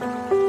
Música